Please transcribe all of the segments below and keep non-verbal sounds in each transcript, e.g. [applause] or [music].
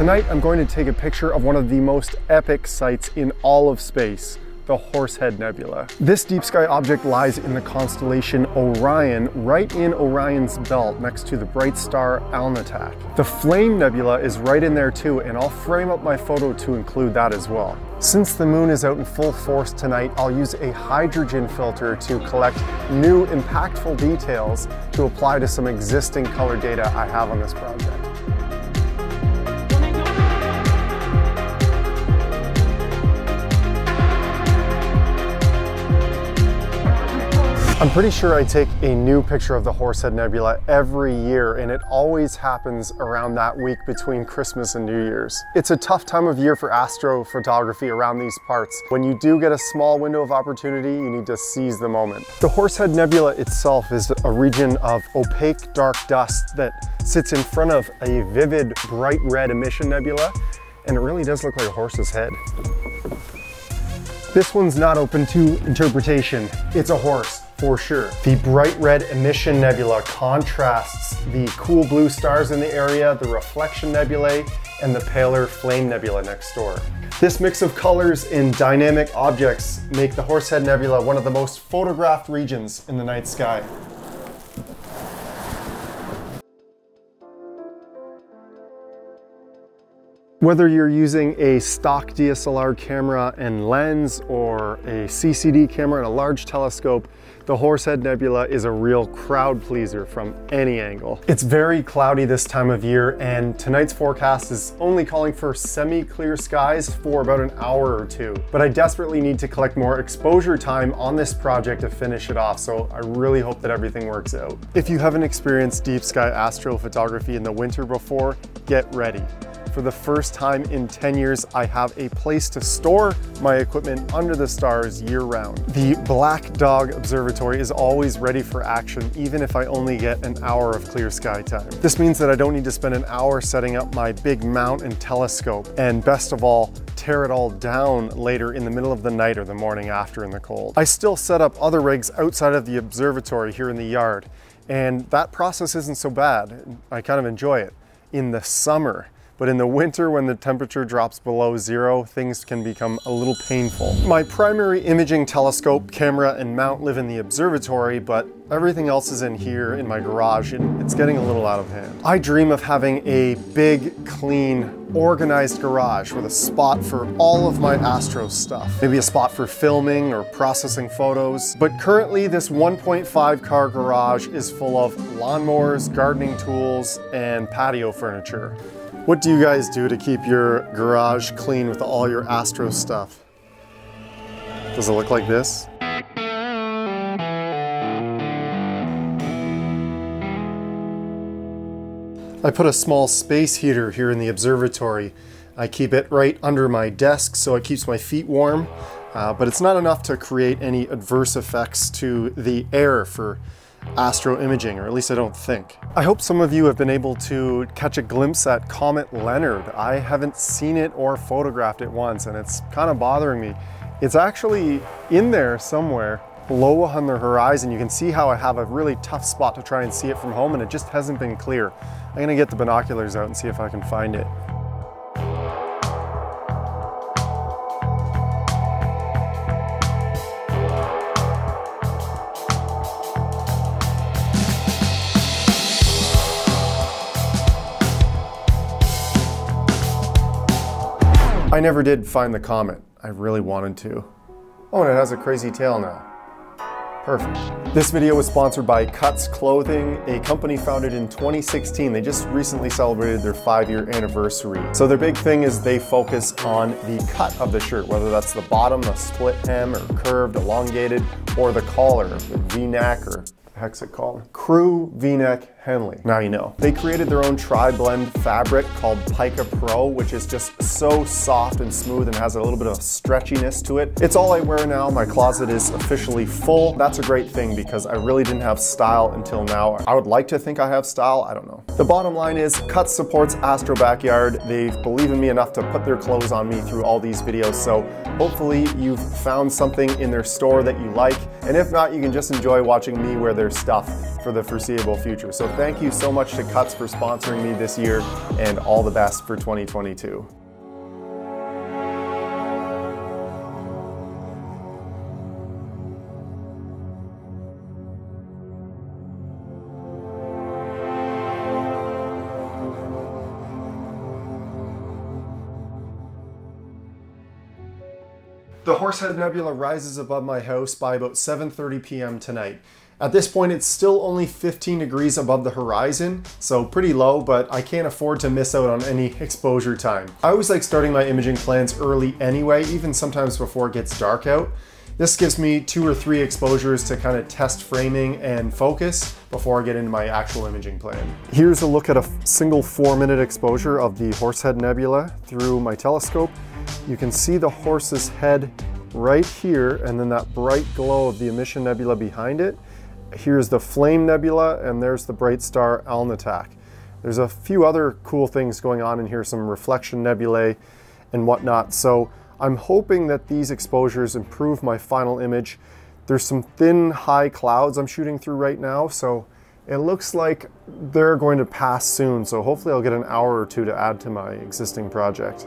Tonight I'm going to take a picture of one of the most epic sights in all of space, the Horsehead Nebula. This deep sky object lies in the constellation Orion, right in Orion's belt next to the bright star Alnitak. The Flame Nebula is right in there too, and I'll frame up my photo to include that as well. Since the moon is out in full force tonight, I'll use a hydrogen filter to collect new impactful details to apply to some existing color data I have on this project. I'm pretty sure I take a new picture of the Horsehead Nebula every year and it always happens around that week between Christmas and New Year's. It's a tough time of year for astrophotography around these parts. When you do get a small window of opportunity, you need to seize the moment. The Horsehead Nebula itself is a region of opaque dark dust that sits in front of a vivid bright red emission nebula and it really does look like a horse's head. This one's not open to interpretation. It's a horse for sure. The bright red emission nebula contrasts the cool blue stars in the area, the reflection nebulae, and the paler flame nebula next door. This mix of colors in dynamic objects make the Horsehead Nebula one of the most photographed regions in the night sky. Whether you're using a stock DSLR camera and lens or a CCD camera and a large telescope, the Horsehead Nebula is a real crowd pleaser from any angle. It's very cloudy this time of year and tonight's forecast is only calling for semi-clear skies for about an hour or two. But I desperately need to collect more exposure time on this project to finish it off, so I really hope that everything works out. If you haven't experienced deep sky astrophotography in the winter before, get ready. For the first time in 10 years, I have a place to store my equipment under the stars year round. The Black Dog Observatory is always ready for action, even if I only get an hour of clear sky time. This means that I don't need to spend an hour setting up my big mount and telescope, and best of all, tear it all down later in the middle of the night or the morning after in the cold. I still set up other rigs outside of the observatory here in the yard, and that process isn't so bad. I kind of enjoy it. In the summer, but in the winter when the temperature drops below zero, things can become a little painful. My primary imaging telescope, camera, and mount live in the observatory, but everything else is in here in my garage and it's getting a little out of hand. I dream of having a big, clean, organized garage with a spot for all of my Astro stuff. Maybe a spot for filming or processing photos. But currently this 1.5 car garage is full of lawnmowers, gardening tools, and patio furniture. What do you guys do to keep your garage clean with all your Astro stuff? Does it look like this? I put a small space heater here in the observatory. I keep it right under my desk so it keeps my feet warm, uh, but it's not enough to create any adverse effects to the air for astro imaging, or at least I don't think. I hope some of you have been able to catch a glimpse at Comet Leonard. I haven't seen it or photographed it once, and it's kind of bothering me. It's actually in there somewhere, low on the horizon. You can see how I have a really tough spot to try and see it from home, and it just hasn't been clear. I'm gonna get the binoculars out and see if I can find it. I never did find the comet. I really wanted to. Oh, and it has a crazy tail now. Perfect. This video was sponsored by Cuts Clothing, a company founded in 2016. They just recently celebrated their five-year anniversary. So their big thing is they focus on the cut of the shirt, whether that's the bottom, the split hem, or curved, elongated, or the collar, the V-neck, or it called? Crew V-neck Henley. Now you know. They created their own tri-blend fabric called PYCA Pro, which is just so soft and smooth and has a little bit of stretchiness to it. It's all I wear now. My closet is officially full. That's a great thing because I really didn't have style until now. I would like to think I have style. I don't know. The bottom line is Cut supports Astro Backyard. They believe in me enough to put their clothes on me through all these videos. So hopefully you've found something in their store that you like. And if not, you can just enjoy watching me wear their stuff for the foreseeable future. So thank you so much to Cuts for sponsoring me this year and all the best for 2022. The Horsehead Nebula rises above my house by about 7.30 p.m. tonight. At this point, it's still only 15 degrees above the horizon, so pretty low, but I can't afford to miss out on any exposure time. I always like starting my imaging plans early anyway, even sometimes before it gets dark out. This gives me two or three exposures to kind of test framing and focus before I get into my actual imaging plan. Here's a look at a single four minute exposure of the Horsehead Nebula through my telescope. You can see the horse's head right here and then that bright glow of the emission nebula behind it. Here's the Flame Nebula, and there's the bright star Alnitak. There's a few other cool things going on in here, some reflection nebulae and whatnot. So I'm hoping that these exposures improve my final image. There's some thin, high clouds I'm shooting through right now, so it looks like they're going to pass soon. So hopefully I'll get an hour or two to add to my existing project.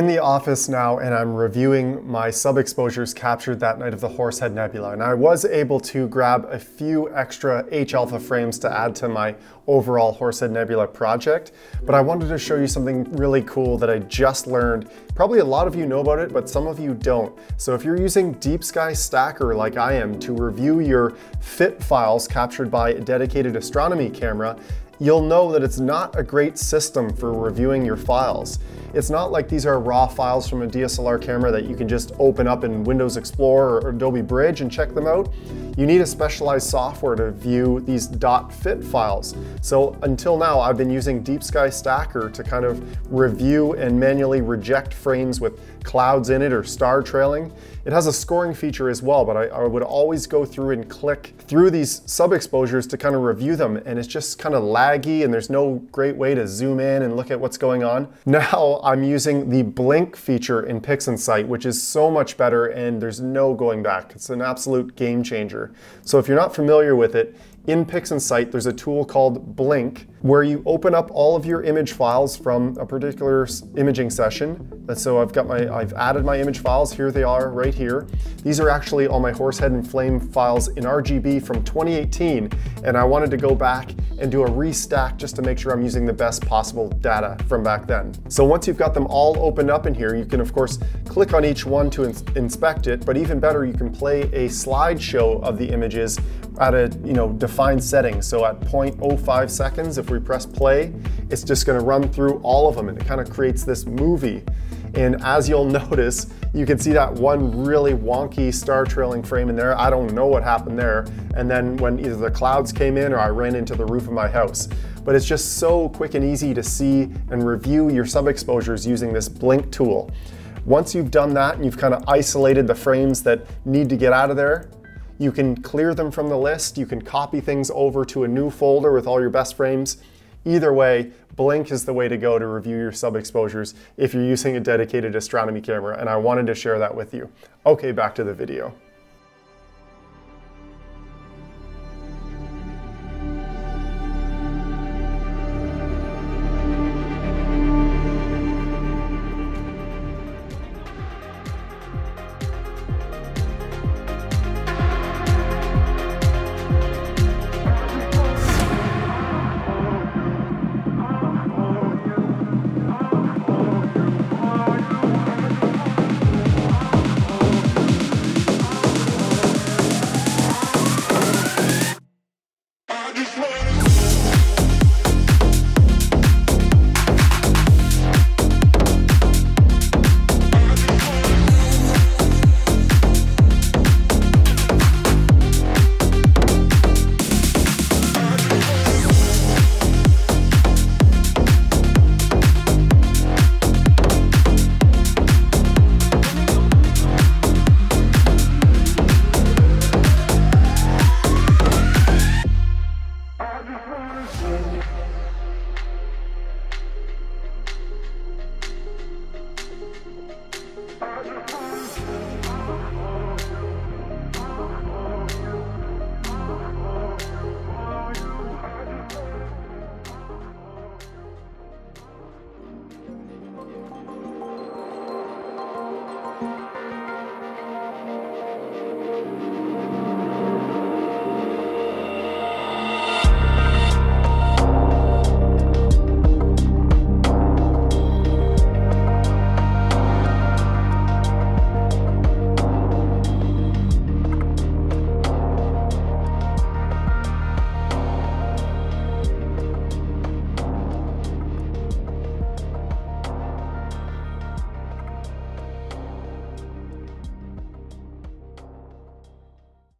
In the office now and I'm reviewing my sub-exposures captured that night of the Horsehead Nebula. And I was able to grab a few extra H-alpha frames to add to my overall Horsehead Nebula project. But I wanted to show you something really cool that I just learned. Probably a lot of you know about it, but some of you don't. So if you're using Deep Sky Stacker like I am to review your FIT files captured by a dedicated astronomy camera, you'll know that it's not a great system for reviewing your files. It's not like these are raw files from a DSLR camera that you can just open up in Windows Explorer or Adobe Bridge and check them out. You need a specialized software to view these .fit files. So until now, I've been using Deep Sky Stacker to kind of review and manually reject frames with clouds in it or star trailing. It has a scoring feature as well, but I, I would always go through and click through these sub-exposures to kind of review them, and it's just kind of laggy and there's no great way to zoom in and look at what's going on. [laughs] Now I'm using the blink feature in PixInsight, which is so much better and there's no going back. It's an absolute game changer. So if you're not familiar with it, in PixInsight, there's a tool called Blink where you open up all of your image files from a particular imaging session. So I've got my, I've added my image files. Here they are right here. These are actually all my Horsehead and Flame files in RGB from 2018. And I wanted to go back and do a restack just to make sure I'm using the best possible data from back then. So once you've got them all opened up in here, you can of course click on each one to ins inspect it, but even better, you can play a slideshow of the images at a you know defined setting. So at 0.05 seconds, if we press play, it's just gonna run through all of them and it kind of creates this movie. And as you'll [laughs] notice, you can see that one really wonky star trailing frame in there. I don't know what happened there. And then when either the clouds came in or I ran into the roof of my house. But it's just so quick and easy to see and review your sub exposures using this blink tool. Once you've done that and you've kind of isolated the frames that need to get out of there, you can clear them from the list. You can copy things over to a new folder with all your best frames. Either way, Blink is the way to go to review your sub-exposures if you're using a dedicated astronomy camera, and I wanted to share that with you. Okay, back to the video.